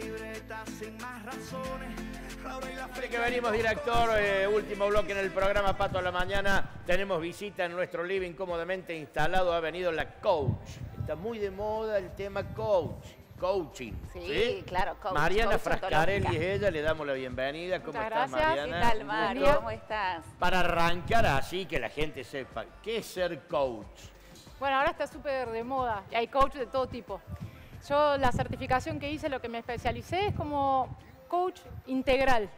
libreta sin más razones. Así que venimos, director, eh, último bloque en el programa Pato a la Mañana. Tenemos visita en nuestro living cómodamente instalado. Ha venido la coach. Está muy de moda el tema coach. Coaching. Sí, claro, coach, Mariana coach Frascarelli es ella, le damos la bienvenida. ¿Cómo Muchas estás, gracias. Mariana? ¿Qué tal, Mario? ¿Cómo estás? Para arrancar así, que la gente sepa, ¿qué es ser coach? Bueno, ahora está súper de moda y hay coach de todo tipo. Yo la certificación que hice, lo que me especialicé es como coach integral.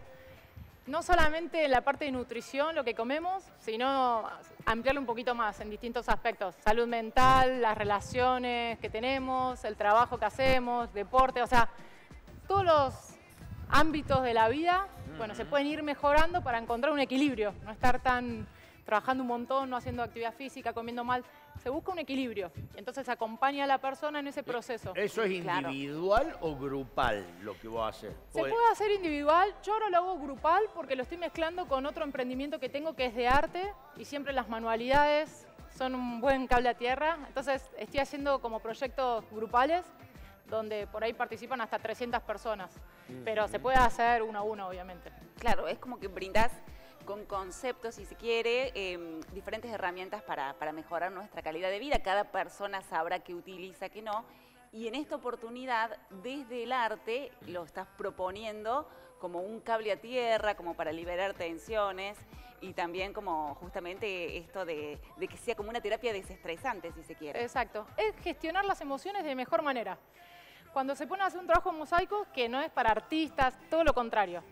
No solamente en la parte de nutrición, lo que comemos, sino ampliarlo un poquito más en distintos aspectos. Salud mental, las relaciones que tenemos, el trabajo que hacemos, deporte, o sea, todos los ámbitos de la vida, bueno, se pueden ir mejorando para encontrar un equilibrio, no estar tan trabajando un montón, no haciendo actividad física, comiendo mal. Se busca un equilibrio. Entonces acompaña a la persona en ese proceso. ¿Eso es Claro. individual o grupal lo que vos haces? Se Pues- puede hacer individual, yo ahora lo hago grupal porque lo estoy mezclando con otro emprendimiento que tengo que es de arte y siempre las manualidades son un buen cable a tierra. Entonces estoy haciendo como proyectos grupales donde por ahí participan hasta 300 personas, pero se puede hacer uno a uno obviamente. Claro, es como que brindás con conceptos, si se quiere, em, diferentes herramientas para, para mejorar nuestra calidad de vida. Cada persona sabrá qué utiliza, qué no. Y en esta oportunidad, desde el arte, lo estás proponiendo como un cable a tierra, como para liberar tensiones y también como justamente esto de, de que sea como una terapia desestresante, si se quiere. Exacto, es gestionar las emociones de mejor manera. Cuando se pone a hacer un trabajo mosaico, que no es para artistas, todo lo contrario.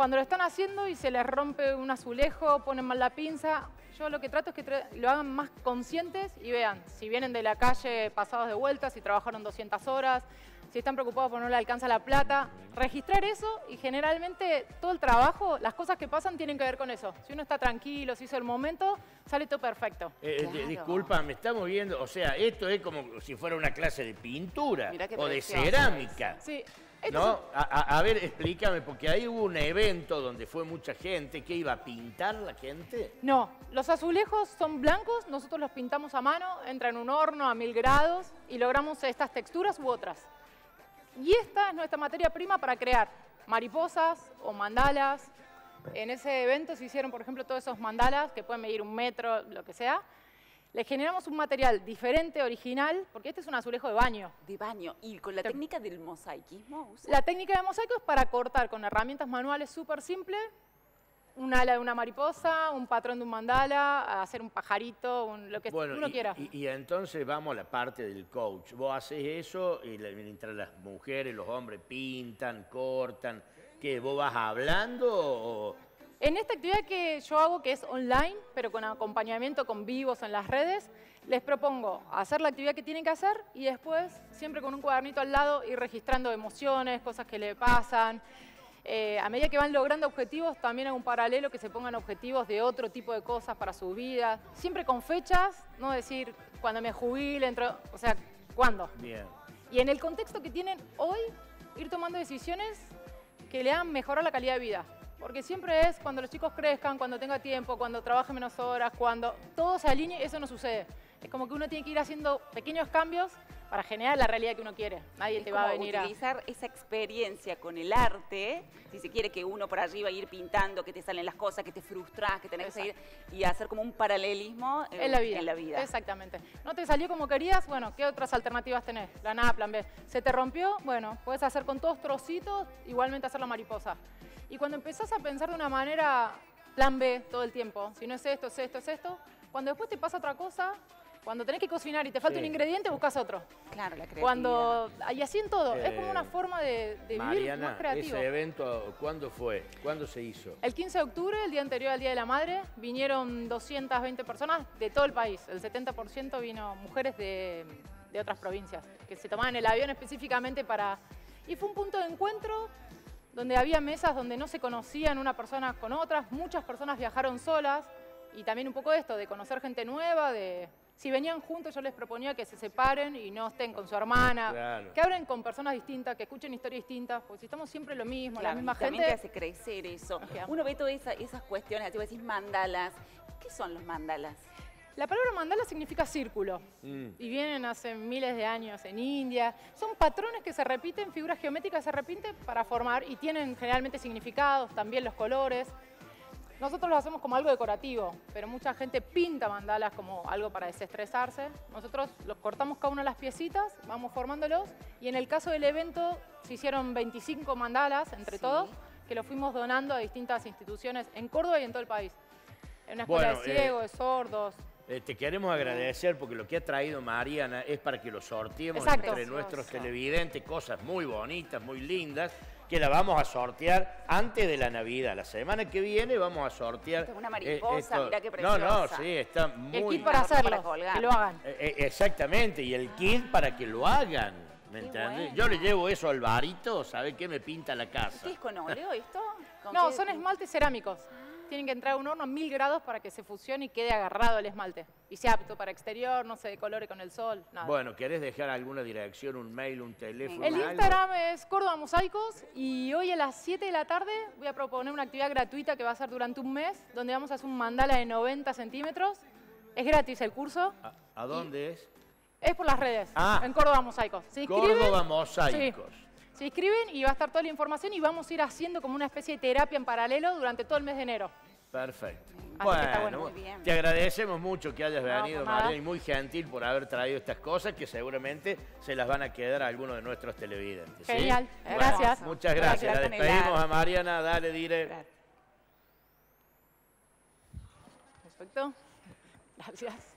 Cuando lo están haciendo y se les rompe un azulejo, ponen mal la pinza, yo lo que trato es que lo hagan más conscientes y vean si vienen de la calle pasados de vuelta, si trabajaron 200 horas, si están preocupados por no le alcanza la plata, registrar eso y generalmente todo el trabajo, las cosas que pasan tienen que ver con eso. Si uno está tranquilo, si hizo el momento, sale todo perfecto. Eh, eh, Claro. disculpa, me estamos viendo, o sea, esto es como si fuera una clase de pintura o de cerámica. Sí, ¿No? A, ver, explícame, porque ahí hubo un evento donde fue mucha gente, que iba a pintar la gente? No, los azulejos son blancos, nosotros los pintamos a mano, entra en un horno a mil grados y logramos estas texturas u otras. Y esta es nuestra materia prima para crear mariposas o mandalas. En ese evento se hicieron, por ejemplo, todos esos mandalas que pueden medir un metro, lo que sea. Le generamos un material diferente, original, porque este es un azulejo de baño. De baño. Y con la Te- técnica del mosaicismo, usa- La técnica de mosaico es para cortar con herramientas manuales súper simples, un ala de una mariposa, un patrón de un mandala, hacer un pajarito, un- lo que uno y, quiera. y- y entonces vamos a la parte del coach. Vos haces eso y la- mientras las mujeres, los hombres pintan, cortan, ¿qué? ¿Vos vas hablando o...? En esta actividad que yo hago, que es online, pero con acompañamiento con vivos en las redes, les propongo hacer la actividad que tienen que hacer y después, siempre con un cuadernito al lado, ir registrando emociones, cosas que le pasan. Eh, a medida que van logrando objetivos, también hago un paralelo que se pongan objetivos de otro tipo de cosas para su vida. Siempre con fechas, no decir cuando me jubile, entro, o sea, cuándo. Bien. Y en el contexto que tienen hoy, ir tomando decisiones que le hagan mejorar la calidad de vida. Porque siempre es cuando los chicos crezcan, cuando tenga tiempo, cuando trabaje menos horas, cuando todo se alinee, eso no sucede. Es como que uno tiene que ir haciendo pequeños cambios para generar la realidad que uno quiere. Nadie Es te va a como venir a... utilizar esa experiencia con el arte, si se quiere que uno por arriba ir pintando, que te salen las cosas, que te frustras, que tenés que seguir, y hacer como un paralelismo eh, En la vida. En la vida. Exactamente. ¿No te salió como querías? Bueno, ¿qué otras alternativas tenés? Plan A, plan B. ¿Se te rompió? Bueno, puedes hacer con todos trocitos, igualmente hacer la mariposa. Y cuando empezás a pensar de una manera plan B todo el tiempo, si no es esto, es esto, es esto, cuando después te pasa otra cosa, cuando tenés que cocinar y te falta Sí. un ingrediente, buscas otro. Claro, la creatividad. Cuando, y así en todo, es Eh, como una forma de, de vivir más creativo. ese evento, ¿cuándo fue? ¿Cuándo se hizo? El 15 de octubre, el día anterior al Día de la Madre, vinieron 220 personas de todo el país. El 70% vino mujeres de, de otras provincias, que se tomaban el avión específicamente para... Y fue un punto de encuentro donde había mesas donde no se conocían una persona con otras, muchas personas viajaron solas y también un poco esto, de conocer gente nueva, de... Si venían juntos yo les proponía que se separen y no estén con su hermana, Claro. que hablen con personas distintas, que escuchen historias distintas, porque si estamos siempre lo mismo, Claro, la misma gente... te hace crecer eso. Uno ve todas esa- esas cuestiones, así vos decís mandalas. ¿Qué son los mandalas? La palabra mandala significa círculo. Mm. Y vienen hace miles de años en India. Son patrones que se repiten, figuras geométricas se repiten para formar y tienen generalmente significados, también los colores. Nosotros lo hacemos como algo decorativo, pero mucha gente pinta mandalas como algo para desestresarse. Nosotros los cortamos cada una de las piecitas, vamos formándolos y en el caso del evento se hicieron 25 mandalas entre Sí. todos que los fuimos donando a distintas instituciones en Córdoba y en todo el país. En una escuela Bueno, de eh, ciegos, de sordos. Eh, te queremos agradecer porque lo que ha traído Mariana es para que lo sorteemos Exacto. entre nuestros televidentes, cosas muy bonitas, muy lindas, que la vamos a sortear antes de la Navidad. La semana que viene vamos a sortear. Esta es una mariposa, esto- mirá qué No, no, preciosa. sí, está muy. El kit para hacerlo, para colgar. que lo hagan. Eh, eh, exactamente, y el kit para que lo hagan. ¿Me bueno. Yo le llevo eso al barito, ¿sabe qué me pinta la casa? ¿Qué es con óleo esto? ¿Con No, qué- son esmaltes cerámicos. Tienen que entrar a un horno a mil grados para que se fusione y quede agarrado el esmalte. Y sea apto para exterior, no se decolore con el sol, nada. Bueno, ¿querés dejar alguna dirección, un mail, un teléfono? El algo? Instagram es Córdoba Mosaicos y hoy a las 7 de la tarde voy a proponer una actividad gratuita que va a ser durante un mes, donde vamos a hacer un mandala de 90 centímetros. Es gratis el curso, ¿A, a dónde es? es por las redes, Ah. en Córdoba Mosaicos. Se Córdoba Mosaicos. Se inscriben y va a estar toda la información y vamos a ir haciendo como una especie de terapia en paralelo durante todo el mes de enero. Perfecto. Así que está bueno, muy bien. te agradecemos mucho que hayas No, venido. María, y muy gentil por haber traído estas cosas que seguramente se las van a quedar a algunos de nuestros televidentes. ¿sí? Genial, Bueno, gracias. Muchas gracias. La despedimos a Mariana. Dale, dire. Gracias. Perfecto. Gracias.